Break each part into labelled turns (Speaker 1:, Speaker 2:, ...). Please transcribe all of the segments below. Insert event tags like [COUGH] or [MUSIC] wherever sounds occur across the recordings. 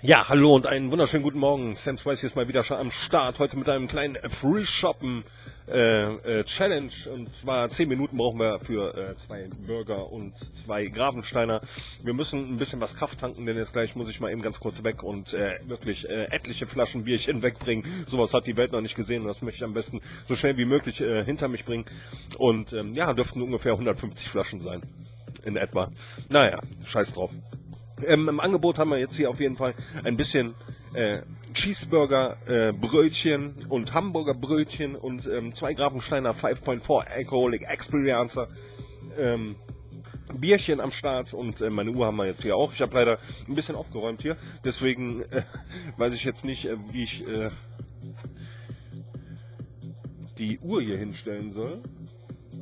Speaker 1: Ja, hallo und einen wunderschönen guten Morgen. Sam Spice ist mal wieder schon am Start. Heute mit einem kleinen Free Shoppen äh, äh, Challenge. Und zwar 10 Minuten brauchen wir für äh, zwei Burger und zwei Gravensteiner. Wir müssen ein bisschen was Kraft tanken, denn jetzt gleich muss ich mal eben ganz kurz weg und äh, wirklich äh, etliche Flaschen Bierchen [LAUGHS] wegbringen. Sowas hat die Welt noch nicht gesehen und das möchte ich am besten so schnell wie möglich äh, hinter mich bringen. Und ähm, ja, dürften ungefähr 150 Flaschen sein. In etwa. Naja, scheiß drauf. Ähm, Im Angebot haben wir jetzt hier auf jeden Fall ein bisschen äh, Cheeseburger, äh, Brötchen und Hamburger Brötchen und ähm, zwei Grafensteiner 5.4 Alcoholic Experiencer. Ähm, Bierchen am Start und äh, meine Uhr haben wir jetzt hier auch. Ich habe leider ein bisschen aufgeräumt hier, deswegen äh, [LAUGHS] weiß ich jetzt nicht, äh, wie ich äh, die Uhr hier hinstellen soll.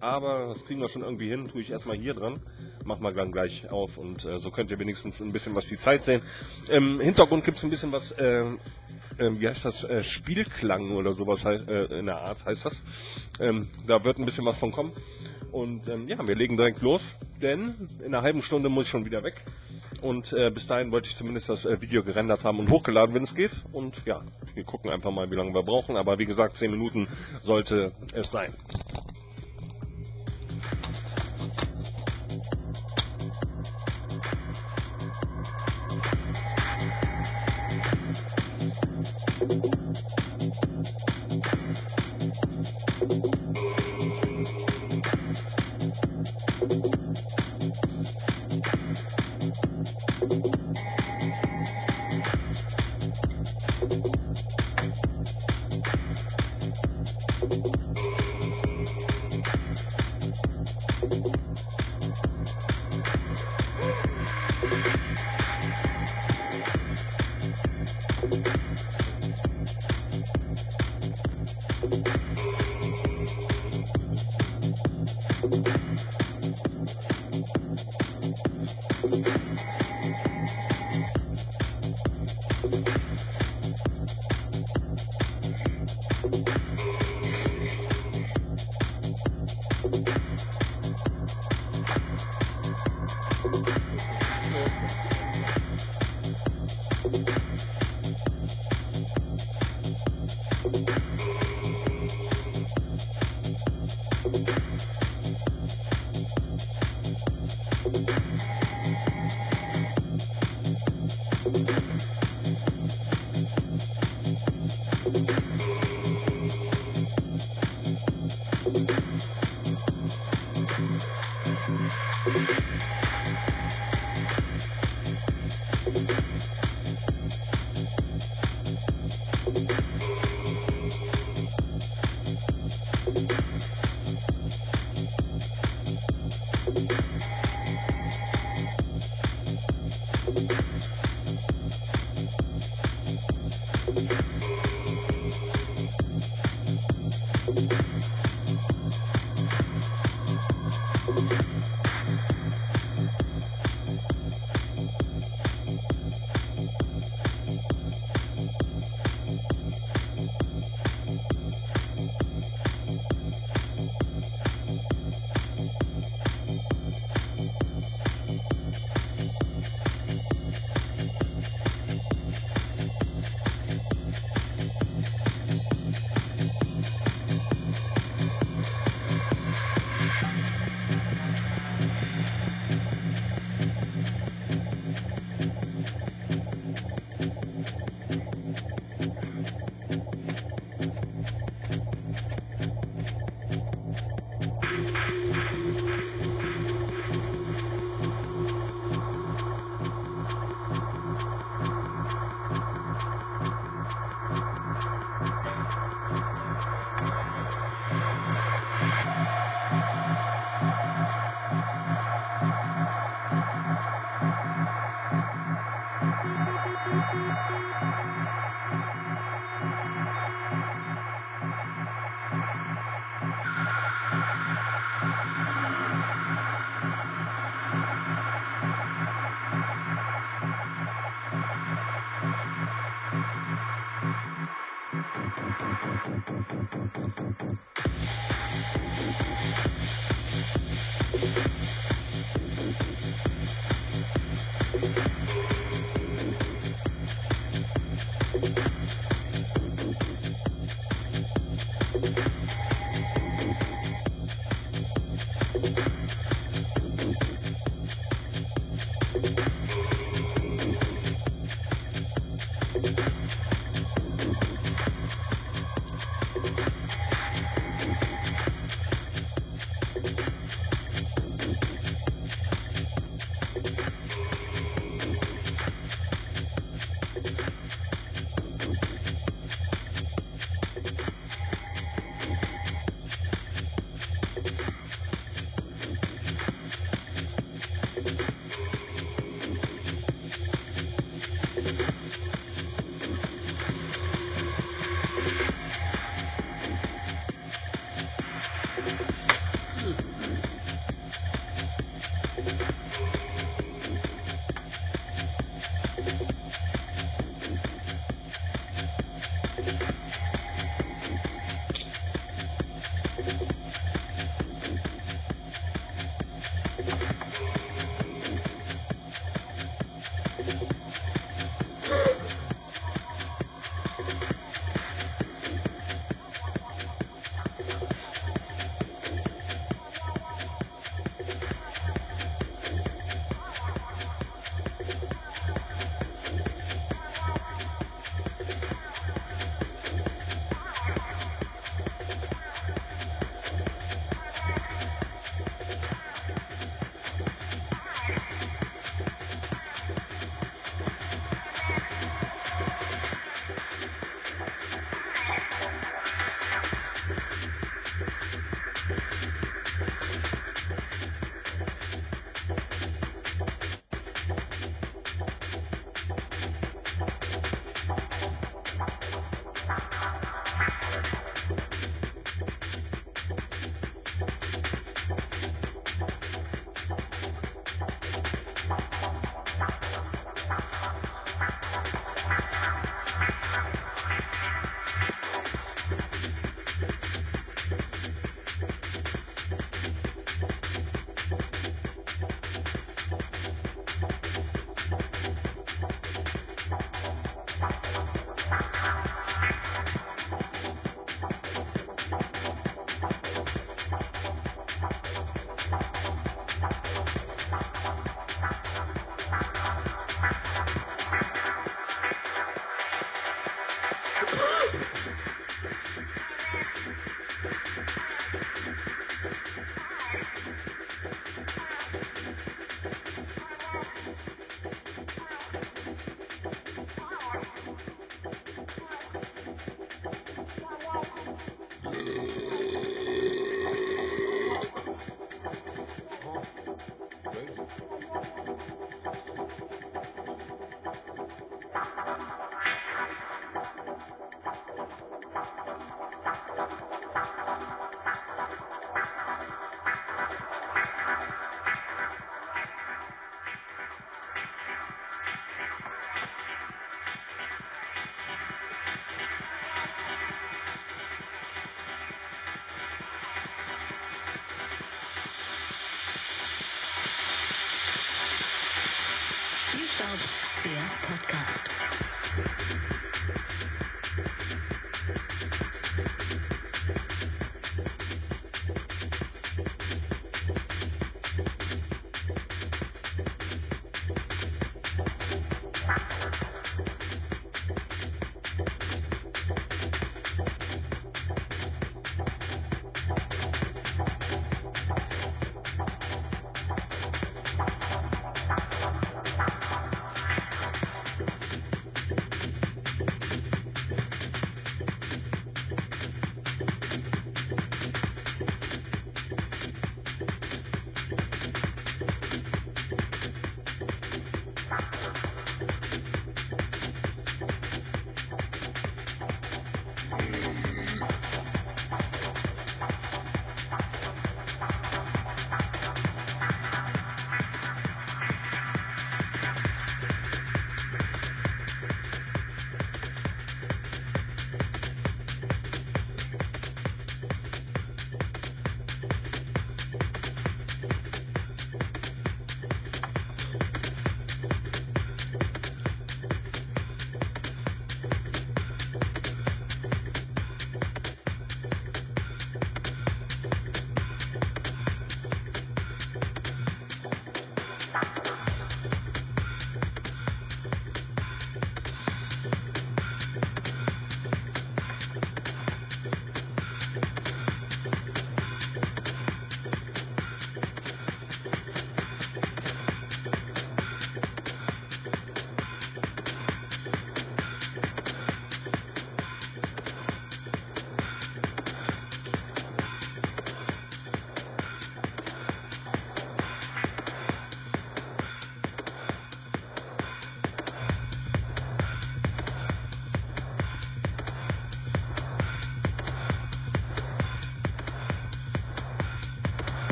Speaker 1: Aber das kriegen wir schon irgendwie hin. Tue ich erstmal hier dran. Machen wir dann gleich auf und äh, so könnt ihr wenigstens ein bisschen was die Zeit sehen. Im Hintergrund gibt es ein bisschen was, äh, äh, wie heißt das, äh, Spielklang oder sowas heißt, äh, in der Art heißt das. Ähm, da wird ein bisschen was von kommen. Und ähm, ja, wir legen direkt los, denn in einer halben Stunde muss ich schon wieder weg. Und äh, bis dahin wollte ich zumindest das Video gerendert haben und hochgeladen, wenn es geht. Und ja, wir gucken einfach mal, wie lange wir brauchen. Aber wie gesagt, 10 Minuten sollte es sein.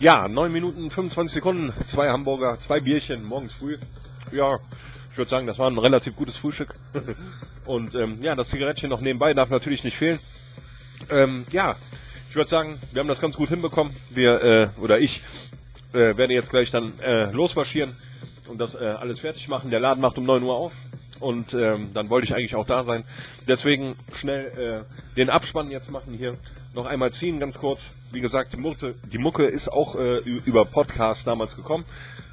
Speaker 1: Ja, 9 Minuten 25 Sekunden, zwei Hamburger, zwei Bierchen morgens früh. Ja, ich würde sagen, das war ein relativ gutes Frühstück. [LAUGHS] Und ähm, ja, das Zigarettchen noch nebenbei darf natürlich nicht fehlen. Ähm, ja, ich würde sagen, wir haben das ganz gut hinbekommen. Wir, äh, oder ich, äh, werde jetzt gleich dann äh, losmarschieren und das äh, alles fertig machen. Der Laden macht um 9 Uhr auf und ähm, dann wollte ich eigentlich auch da sein. Deswegen schnell äh, den Abspann jetzt machen hier. Noch einmal ziehen, ganz kurz. Wie gesagt, die Mucke, die Mucke ist auch äh, über Podcast damals gekommen.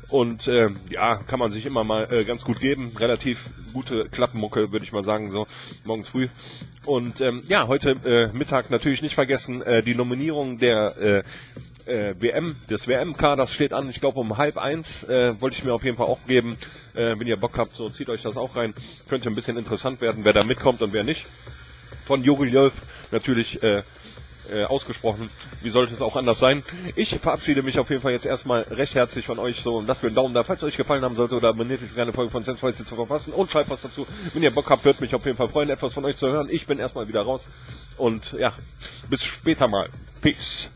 Speaker 1: Und äh, ja, kann man sich immer mal äh, ganz gut geben. Relativ gute Klappenmucke, würde ich mal sagen, so morgens früh. Und ähm, ja, heute äh, Mittag natürlich nicht vergessen, äh, die Nominierung der äh, äh, WM, des WM-Kaders steht an, ich glaube um halb eins, äh, wollte ich mir auf jeden Fall auch geben. Äh, wenn ihr Bock habt, so zieht euch das auch rein. Könnte ein bisschen interessant werden, wer da mitkommt und wer nicht. Von Jogi Löw natürlich äh, äh, ausgesprochen. Wie sollte es auch anders sein? Ich verabschiede mich auf jeden Fall jetzt erstmal recht herzlich von euch so und lasst mir einen Daumen da, falls es euch gefallen haben sollte oder abonniert mich gerne Folge von Sense zu verpassen und schreibt was dazu. Wenn ihr Bock habt, wird mich auf jeden Fall freuen, etwas von euch zu hören. Ich bin erstmal wieder raus und ja, bis später mal. Peace.